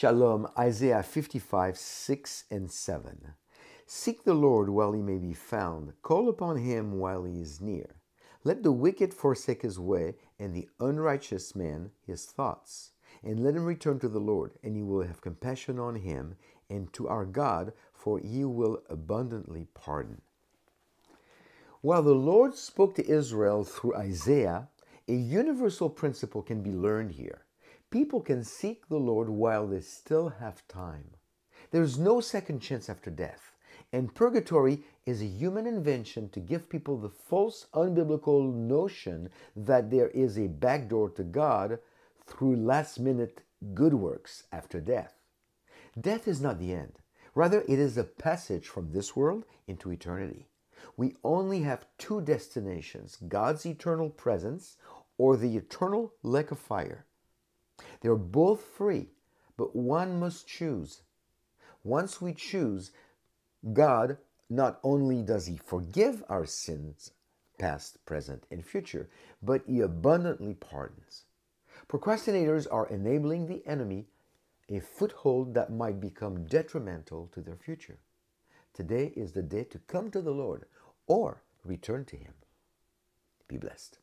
Shalom, Isaiah 55, 6 and 7. Seek the Lord while he may be found, call upon him while he is near. Let the wicked forsake his way, and the unrighteous man his thoughts. And let him return to the Lord, and he will have compassion on him, and to our God, for he will abundantly pardon. While the Lord spoke to Israel through Isaiah, a universal principle can be learned here. People can seek the Lord while they still have time. There is no second chance after death. And purgatory is a human invention to give people the false, unbiblical notion that there is a backdoor to God through last minute good works after death. Death is not the end. Rather, it is a passage from this world into eternity. We only have two destinations God's eternal presence or the eternal lake of fire. They're both free, but one must choose. Once we choose, God not only does He forgive our sins, past, present, and future, but He abundantly pardons. Procrastinators are enabling the enemy a foothold that might become detrimental to their future. Today is the day to come to the Lord or return to Him. Be blessed.